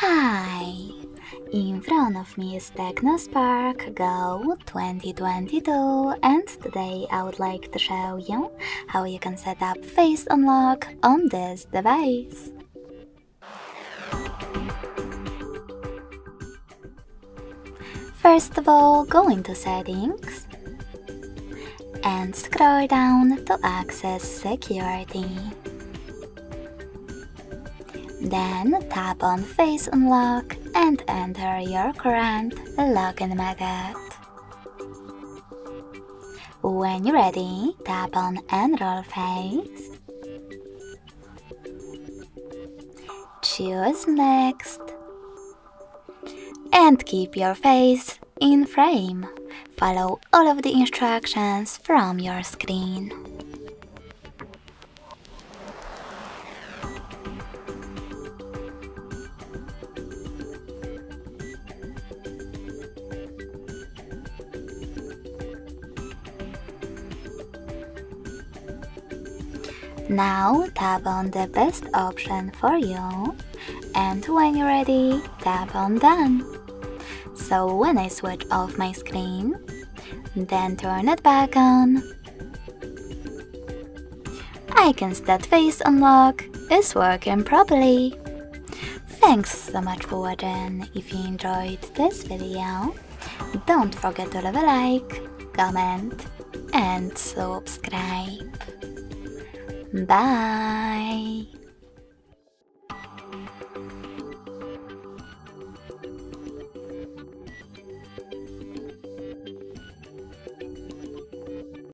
Hi! In front of me is Tecno Spark Go 2022 and today I would like to show you how you can set up Face Unlock on this device. First of all, go into Settings and scroll down to access Security. Then tap on Face Unlock and enter your current login method. When you're ready, tap on Enroll Face. Choose Next. And keep your face in frame. Follow all of the instructions from your screen. Now tap on the best option for you and when you're ready, tap on done. So when I switch off my screen, then turn it back on, I can see that face unlock is working properly. Thanks so much for watching. If you enjoyed this video, don't forget to leave a like, comment and subscribe. Bye!